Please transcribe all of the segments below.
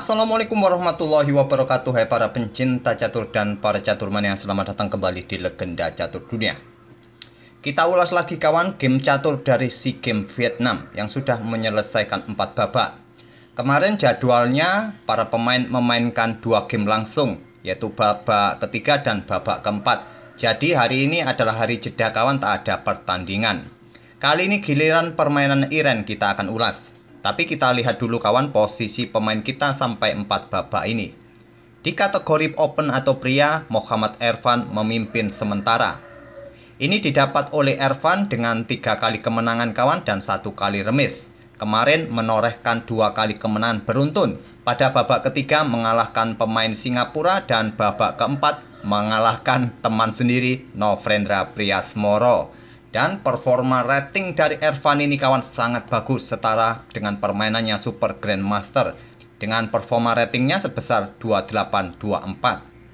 Assalamualaikum warahmatullahi wabarakatuh Hai para pencinta catur dan para caturman yang selamat datang kembali di Legenda Catur Dunia. Kita ulas lagi kawan game catur dari SEA Game Vietnam yang sudah menyelesaikan 4 babak. Kemarin jadwalnya para pemain memainkan dua game langsung yaitu babak ketiga dan babak keempat. Jadi hari ini adalah hari jeda kawan tak ada pertandingan. Kali ini giliran permainan Iren kita akan ulas tapi kita lihat dulu kawan posisi pemain kita sampai 4 babak ini. Di kategori open atau pria, Muhammad Ervan memimpin sementara. Ini didapat oleh Ervan dengan tiga kali kemenangan kawan dan satu kali remis. Kemarin menorehkan dua kali kemenangan beruntun. Pada babak ketiga mengalahkan pemain Singapura dan babak keempat mengalahkan teman sendiri Novrendra Priasmoro. Dan performa rating dari Ervan ini kawan sangat bagus setara dengan permainannya Super Grandmaster dengan performa ratingnya sebesar 2824.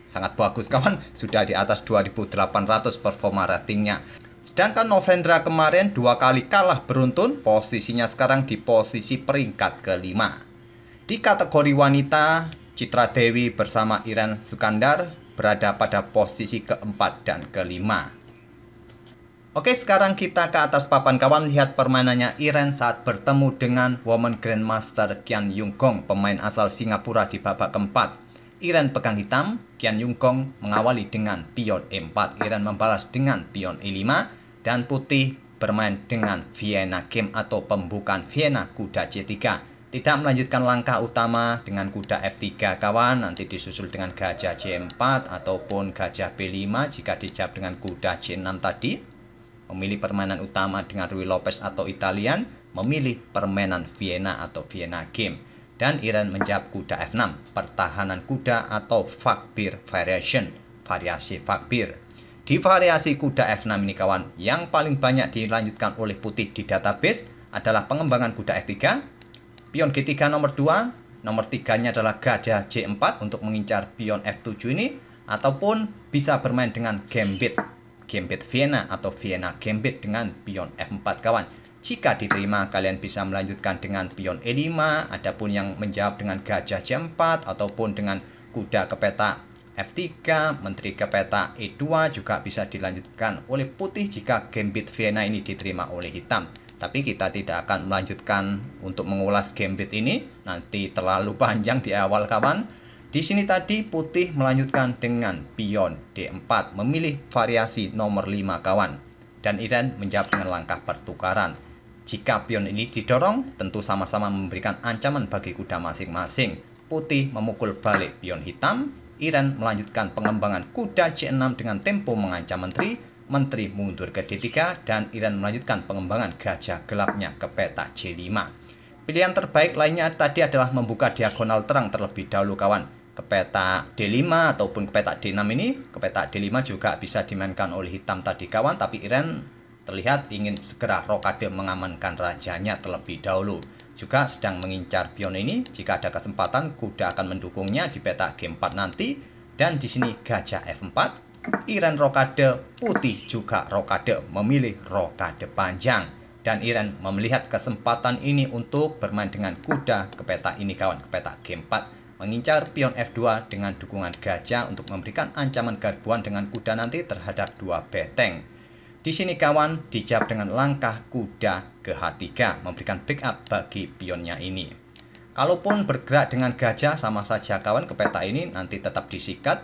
Sangat bagus kawan, sudah di atas 2800 performa ratingnya. Sedangkan Novendra kemarin dua kali kalah beruntun, posisinya sekarang di posisi peringkat kelima. Di kategori wanita, Citra Dewi bersama Iren Sukandar berada pada posisi keempat dan kelima. Oke, sekarang kita ke atas papan kawan. Lihat permainannya Iren saat bertemu dengan Woman Grandmaster Kian Yung Kong, pemain asal Singapura di babak keempat. Iren pegang hitam, Kian Yung Kong mengawali dengan pion E4, Iren membalas dengan pion E5, dan putih bermain dengan Vienna Game atau pembukaan Vienna kuda C3 tidak melanjutkan langkah utama dengan kuda F3 kawan. Nanti disusul dengan gajah C4 ataupun gajah B5 jika dijawab dengan kuda C6 tadi memilih permainan utama dengan Rui Lopez atau Italian, memilih permainan Vienna atau Vienna Game. Dan Iran menjawab kuda F6, pertahanan kuda atau Fakbir Variation, variasi Fakbir. Di variasi kuda F6 ini kawan, yang paling banyak dilanjutkan oleh putih di database adalah pengembangan kuda F3, pion G3 nomor 2, nomor 3-nya adalah gajah J4 untuk mengincar pion F7 ini, ataupun bisa bermain dengan gambit Gambit Vienna atau Vienna Gambit dengan pion F4 kawan. Jika diterima, kalian bisa melanjutkan dengan pion E5, adapun yang menjawab dengan gajah J4 ataupun dengan kuda ke peta F3, menteri ke peta E2 juga bisa dilanjutkan oleh putih jika Gambit Vienna ini diterima oleh hitam. Tapi kita tidak akan melanjutkan untuk mengulas Gambit ini, nanti terlalu panjang di awal kawan. Di sini tadi putih melanjutkan dengan pion D4 memilih variasi nomor 5 kawan dan Iren menjawab dengan langkah pertukaran. Jika pion ini didorong, tentu sama-sama memberikan ancaman bagi kuda masing-masing. Putih memukul balik pion hitam, Iren melanjutkan pengembangan kuda C6 dengan tempo mengancam menteri, menteri mundur ke D3 dan Iren melanjutkan pengembangan gajah gelapnya ke peta C5. Pilihan terbaik lainnya tadi adalah membuka diagonal terang terlebih dahulu kawan ke peta D5 ataupun ke peta D6 ini ke peta D5 juga bisa dimainkan oleh hitam tadi kawan tapi Iren terlihat ingin segera rokade mengamankan rajanya terlebih dahulu. Juga sedang mengincar pion ini jika ada kesempatan kuda akan mendukungnya di peta G4 nanti. Dan di sini gajah F4 Iren rokade putih juga rokade memilih rokade panjang. Dan Iren melihat kesempatan ini untuk bermain dengan kuda ke peta ini kawan ke peta G4 mengincar pion F2 dengan dukungan gajah untuk memberikan ancaman garbuan dengan kuda nanti terhadap dua beteng. Di sini kawan dijawab dengan langkah kuda ke H3 memberikan backup bagi pionnya ini. Kalaupun bergerak dengan gajah sama saja kawan ke peta ini nanti tetap disikat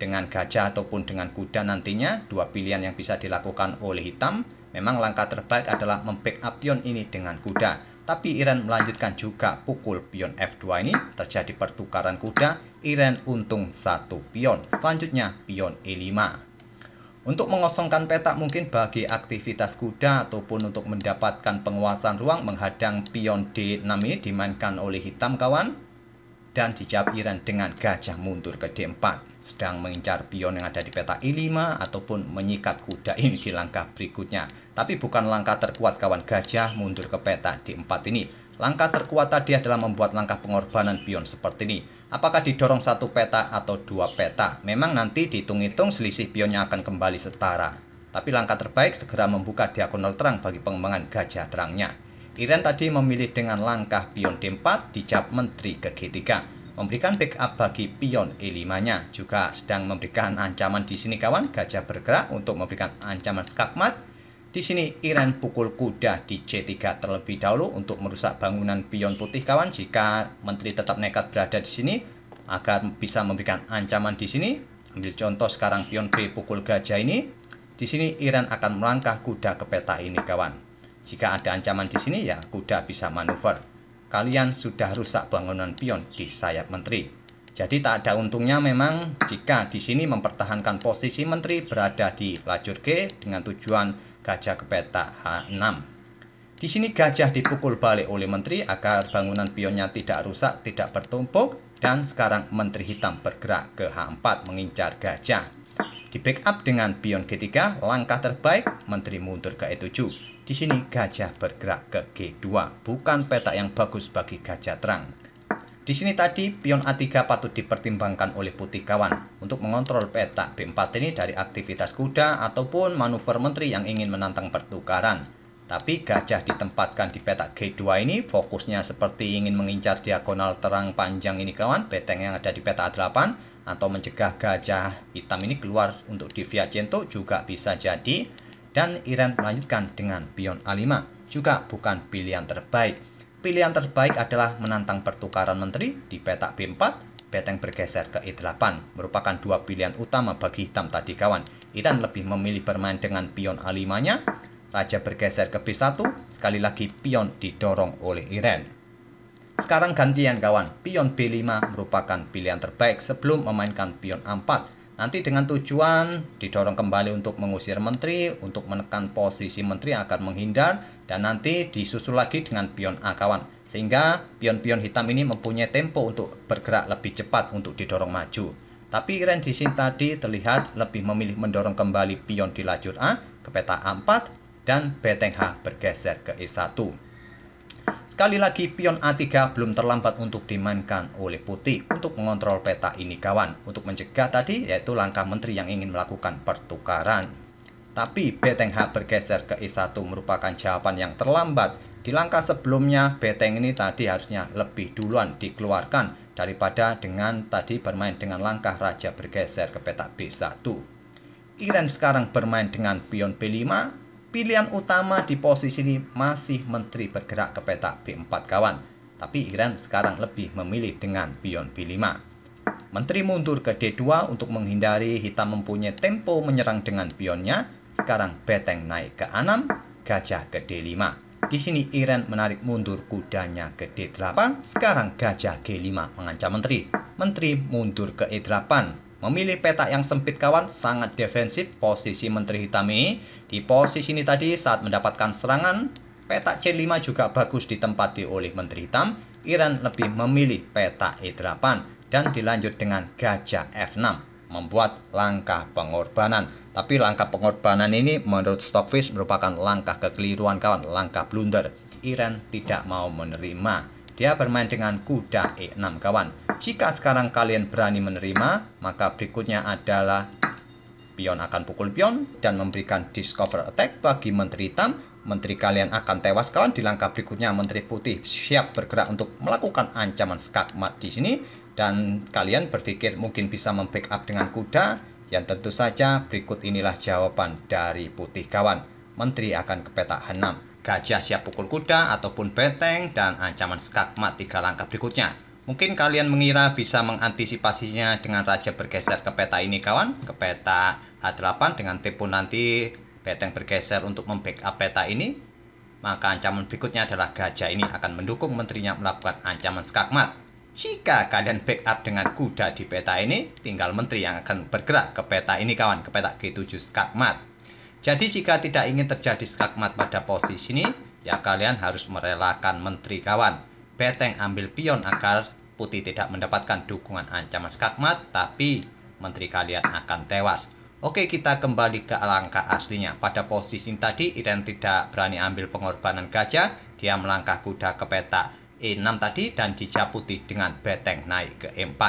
dengan gajah ataupun dengan kuda nantinya dua pilihan yang bisa dilakukan oleh hitam memang langkah terbaik adalah membackup pion ini dengan kuda tapi Iren melanjutkan juga pukul pion F2 ini terjadi pertukaran kuda. Iren untung satu pion. Selanjutnya pion E5. Untuk mengosongkan petak mungkin bagi aktivitas kuda ataupun untuk mendapatkan penguasaan ruang menghadang pion D6 ini dimainkan oleh hitam kawan dan dijawab Iren dengan gajah mundur ke D4 sedang mengincar pion yang ada di peta I5 ataupun menyikat kuda ini di langkah berikutnya. Tapi bukan langkah terkuat kawan. Gajah mundur ke peta D4 ini. Langkah terkuat tadi adalah membuat langkah pengorbanan pion seperti ini. Apakah didorong satu peta atau dua peta memang nanti dihitung-hitung selisih pionnya akan kembali setara. Tapi langkah terbaik segera membuka diagonal terang bagi pengembangan gajah terangnya Iren tadi memilih dengan langkah pion D4 dijawab menteri ke G3. memberikan backup bagi pion E5-nya. Juga sedang memberikan ancaman di sini kawan, gajah bergerak untuk memberikan ancaman skakmat. Di sini Iren pukul kuda di C3 terlebih dahulu untuk merusak bangunan pion putih kawan. Jika menteri tetap nekat berada di sini agar bisa memberikan ancaman di sini. Ambil contoh sekarang pion B pukul gajah ini. Di sini Iren akan melangkah kuda ke peta ini kawan. Jika ada ancaman di sini ya kuda bisa manuver kalian sudah rusak bangunan pion di sayap menteri. Jadi tak ada untungnya memang jika di sini mempertahankan posisi menteri berada di lajur G dengan tujuan gajah ke peta H6. Di sini gajah dipukul balik oleh menteri agar bangunan pionnya tidak rusak, tidak bertumpuk, dan sekarang menteri hitam bergerak ke H4 mengincar gajah. Di backup dengan pion G3, langkah terbaik menteri mundur ke E7. Di sini gajah bergerak ke G2, bukan peta yang bagus bagi gajah terang. Di sini tadi pion A3 patut dipertimbangkan oleh putih kawan untuk mengontrol peta B4 ini dari aktivitas kuda ataupun manuver menteri yang ingin menantang pertukaran. Tapi gajah ditempatkan di peta G2 ini fokusnya seperti ingin mengincar diagonal terang panjang ini kawan, beteng yang ada di peta A8 atau mencegah gajah hitam ini keluar untuk di Viagento juga bisa jadi dan Iran melanjutkan dengan pion A5 juga bukan pilihan terbaik. Pilihan terbaik adalah menantang pertukaran menteri di petak B4, beteng bergeser ke E8, merupakan dua pilihan utama bagi hitam tadi kawan. Iran lebih memilih bermain dengan pion A5-nya, raja bergeser ke B1, sekali lagi pion didorong oleh Iran. Sekarang gantian kawan, pion B5 merupakan pilihan terbaik sebelum memainkan pion A4 Nanti dengan tujuan didorong kembali untuk mengusir menteri, untuk menekan posisi menteri agar menghindar, dan nanti disusul lagi dengan pion A kawan. Sehingga pion-pion hitam ini mempunyai tempo untuk bergerak lebih cepat untuk didorong maju. Tapi Ren di sini tadi terlihat lebih memilih mendorong kembali pion di lajur A ke peta A4 dan beteng H bergeser ke E1. Sekali lagi pion A3 belum terlambat untuk dimainkan oleh putih untuk mengontrol peta ini kawan. Untuk mencegah tadi yaitu langkah menteri yang ingin melakukan pertukaran. Tapi beteng H bergeser ke E1 merupakan jawaban yang terlambat. Di langkah sebelumnya beteng ini tadi harusnya lebih duluan dikeluarkan daripada dengan tadi bermain dengan langkah raja bergeser ke peta B1. Iran sekarang bermain dengan pion B5 pilihan utama di posisi ini masih menteri bergerak ke peta B4 kawan. Tapi Iran sekarang lebih memilih dengan pion B5. Menteri mundur ke D2 untuk menghindari hitam mempunyai tempo menyerang dengan pionnya. Sekarang beteng naik ke A6, gajah ke D5. Di sini Iran menarik mundur kudanya ke D8. Sekarang gajah G5 mengancam menteri. Menteri mundur ke E8 Memilih peta yang sempit kawan sangat defensif posisi Menteri Hitam ini. Di posisi ini tadi saat mendapatkan serangan, peta C5 juga bagus ditempati oleh Menteri Hitam. Iran lebih memilih peta E8 dan dilanjut dengan gajah F6 membuat langkah pengorbanan. Tapi langkah pengorbanan ini menurut Stockfish merupakan langkah kekeliruan kawan, langkah blunder. Iran tidak mau menerima dia bermain dengan kuda E6 kawan. Jika sekarang kalian berani menerima, maka berikutnya adalah pion akan pukul pion dan memberikan discover attack bagi menteri hitam. Menteri kalian akan tewas kawan di langkah berikutnya menteri putih siap bergerak untuk melakukan ancaman skakmat di sini dan kalian berpikir mungkin bisa membackup dengan kuda yang tentu saja berikut inilah jawaban dari putih kawan. Menteri akan ke peta H6 gajah siap pukul kuda ataupun benteng dan ancaman skakmat tiga langkah berikutnya. Mungkin kalian mengira bisa mengantisipasinya dengan raja bergeser ke peta ini kawan, ke peta H8 dengan tempo nanti benteng bergeser untuk membackup peta ini. Maka ancaman berikutnya adalah gajah ini akan mendukung menterinya melakukan ancaman skakmat. Jika kalian backup dengan kuda di peta ini, tinggal menteri yang akan bergerak ke peta ini kawan, ke peta G7 skakmat. Jadi jika tidak ingin terjadi skakmat pada posisi ini, ya kalian harus merelakan menteri kawan. Beteng ambil pion agar putih tidak mendapatkan dukungan ancaman skakmat, tapi menteri kalian akan tewas. Oke, kita kembali ke langkah aslinya. Pada posisi tadi, Iren tidak berani ambil pengorbanan gajah. Dia melangkah kuda ke peta E6 tadi dan dijawab putih dengan beteng naik ke E4.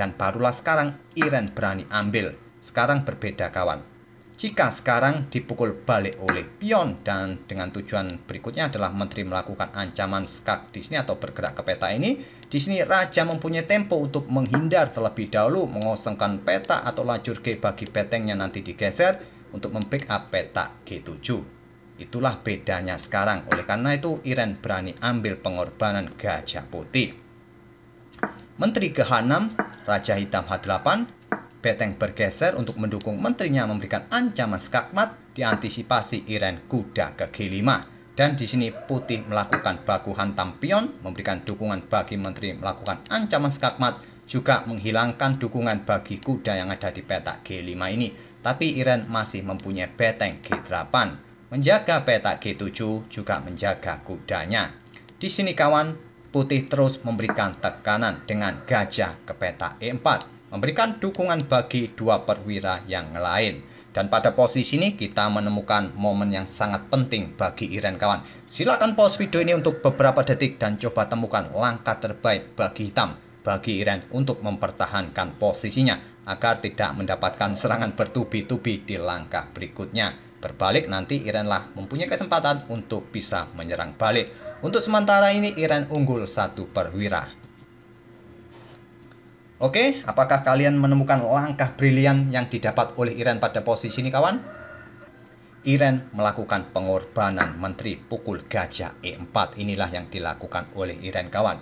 Dan barulah sekarang Iren berani ambil. Sekarang berbeda kawan. Jika sekarang dipukul balik oleh pion dan dengan tujuan berikutnya adalah menteri melakukan ancaman skak di sini atau bergerak ke peta ini, Di sini raja mempunyai tempo untuk menghindar terlebih dahulu mengosongkan peta atau lajur G bagi betengnya nanti digeser untuk membackup peta G7. Itulah bedanya sekarang. Oleh karena itu Iren berani ambil pengorbanan gajah putih. Menteri ke H6, Raja Hitam H8, Beteng bergeser untuk mendukung menterinya memberikan ancaman skakmat diantisipasi Iren kuda ke G5. Dan di sini putih melakukan baku hantam pion, memberikan dukungan bagi menteri melakukan ancaman skakmat, juga menghilangkan dukungan bagi kuda yang ada di peta G5 ini. Tapi Iren masih mempunyai beteng G8. Menjaga peta G7 juga menjaga kudanya. Di sini kawan, putih terus memberikan tekanan dengan gajah ke peta E4. Memberikan dukungan bagi dua perwira yang lain. Dan pada posisi ini kita menemukan momen yang sangat penting bagi Iren kawan. Silakan pause video ini untuk beberapa detik dan coba temukan langkah terbaik bagi hitam bagi Iren untuk mempertahankan posisinya agar tidak mendapatkan serangan bertubi-tubi di langkah berikutnya. Berbalik nanti Irenlah mempunyai kesempatan untuk bisa menyerang balik. Untuk sementara ini Iren unggul satu perwira. Oke, apakah kalian menemukan langkah brilian yang didapat oleh Iren pada posisi ini kawan? Iren melakukan pengorbanan menteri pukul gajah E4 inilah yang dilakukan oleh Iren kawan.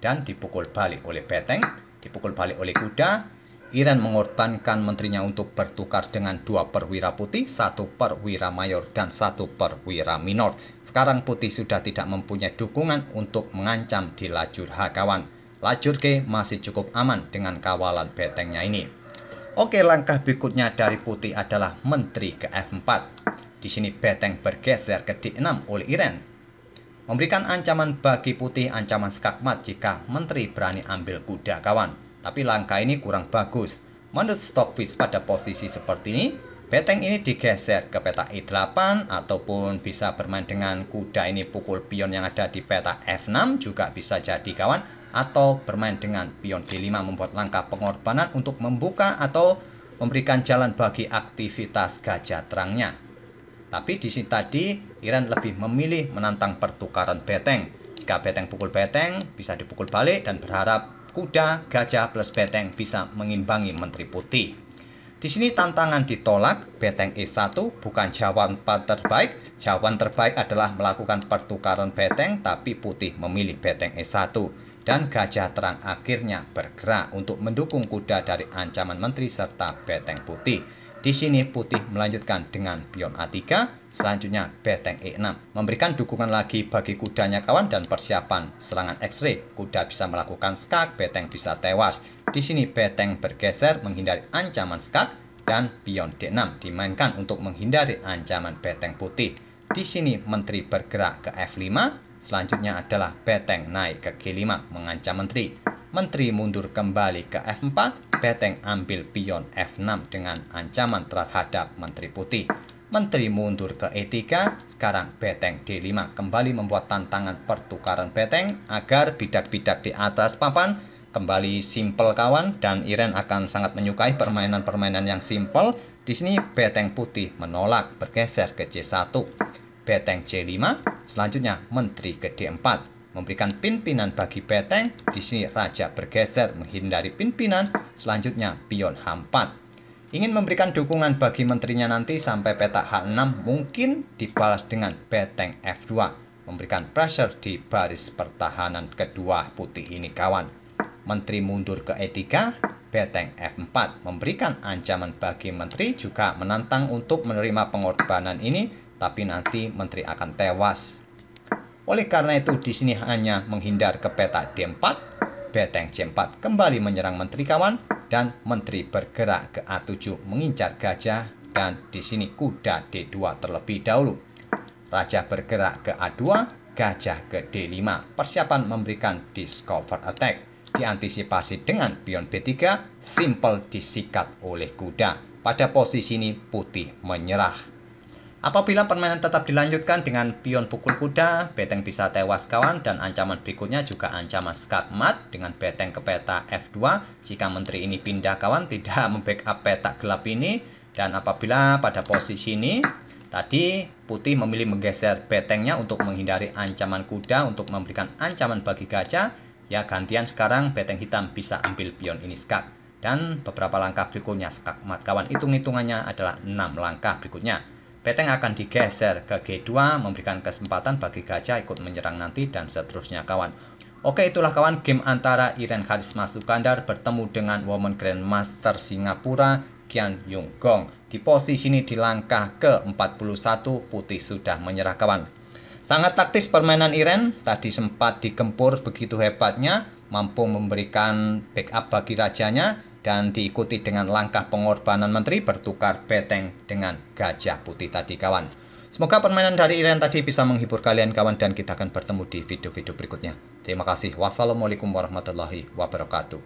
Dan dipukul balik oleh Beteng, dipukul balik oleh kuda. Iren mengorbankan menterinya untuk bertukar dengan dua perwira putih, satu perwira mayor dan satu perwira minor. Sekarang putih sudah tidak mempunyai dukungan untuk mengancam di lajur H kawan lajur G masih cukup aman dengan kawalan betengnya ini. Oke, langkah berikutnya dari putih adalah menteri ke F4. Di sini beteng bergeser ke D6 oleh Iren. Memberikan ancaman bagi putih ancaman skakmat jika menteri berani ambil kuda kawan. Tapi langkah ini kurang bagus. Menurut Stockfish pada posisi seperti ini, beteng ini digeser ke peta E8 ataupun bisa bermain dengan kuda ini pukul pion yang ada di peta F6 juga bisa jadi kawan atau bermain dengan pion D5 membuat langkah pengorbanan untuk membuka atau memberikan jalan bagi aktivitas gajah terangnya. Tapi di sini tadi Iran lebih memilih menantang pertukaran beteng. Jika beteng pukul beteng bisa dipukul balik dan berharap kuda, gajah plus beteng bisa mengimbangi menteri putih. Di sini tantangan ditolak, beteng E1 bukan jawaban terbaik. Jawaban terbaik adalah melakukan pertukaran beteng tapi putih memilih beteng E1 dan gajah terang akhirnya bergerak untuk mendukung kuda dari ancaman menteri serta beteng putih. Di sini putih melanjutkan dengan pion A3, selanjutnya beteng E6. Memberikan dukungan lagi bagi kudanya kawan dan persiapan serangan X-ray. Kuda bisa melakukan skak, beteng bisa tewas. Di sini beteng bergeser menghindari ancaman skak dan pion D6 dimainkan untuk menghindari ancaman beteng putih. Di sini menteri bergerak ke F5, Selanjutnya adalah Beteng naik ke G5 mengancam menteri. Menteri mundur kembali ke F4, Beteng ambil pion F6 dengan ancaman terhadap menteri putih. Menteri mundur ke E3, sekarang Beteng D5 kembali membuat tantangan pertukaran Beteng agar bidak-bidak di atas papan kembali simple kawan dan Iren akan sangat menyukai permainan-permainan yang simple. Di sini Beteng putih menolak bergeser ke C1 beteng C5, selanjutnya menteri ke D4 memberikan pimpinan bagi beteng. Di sini raja bergeser menghindari pimpinan, selanjutnya pion H4. Ingin memberikan dukungan bagi menterinya nanti sampai peta H6 mungkin dibalas dengan beteng F2 memberikan pressure di baris pertahanan kedua putih ini kawan. Menteri mundur ke E3, beteng F4 memberikan ancaman bagi menteri juga menantang untuk menerima pengorbanan ini tapi nanti menteri akan tewas. Oleh karena itu di sini hanya menghindar ke peta D4, beteng C4 kembali menyerang menteri kawan dan menteri bergerak ke A7 mengincar gajah dan di sini kuda D2 terlebih dahulu. Raja bergerak ke A2, gajah ke D5. Persiapan memberikan discover attack. Diantisipasi dengan pion B3, simple disikat oleh kuda. Pada posisi ini putih menyerah. Apabila permainan tetap dilanjutkan dengan pion pukul kuda, beteng bisa tewas kawan dan ancaman berikutnya juga ancaman skakmat dengan beteng ke peta F2 jika menteri ini pindah kawan tidak membackup peta gelap ini dan apabila pada posisi ini tadi putih memilih menggeser betengnya untuk menghindari ancaman kuda untuk memberikan ancaman bagi gajah Ya gantian sekarang beteng hitam bisa ambil pion ini skak. Dan beberapa langkah berikutnya skak mat kawan hitung-hitungannya adalah 6 langkah berikutnya. Beteng akan digeser ke G2 memberikan kesempatan bagi gajah ikut menyerang nanti dan seterusnya kawan. Oke itulah kawan game antara Iren Karisma Sukandar bertemu dengan Woman Grandmaster Singapura Kian Yung Gong. Di posisi ini di langkah ke-41 putih sudah menyerah kawan. Sangat taktis permainan Iren, tadi sempat digempur begitu hebatnya, mampu memberikan backup bagi rajanya, dan diikuti dengan langkah pengorbanan menteri bertukar beteng dengan gajah putih tadi kawan. Semoga permainan dari Iren tadi bisa menghibur kalian kawan dan kita akan bertemu di video-video berikutnya. Terima kasih. Wassalamualaikum warahmatullahi wabarakatuh.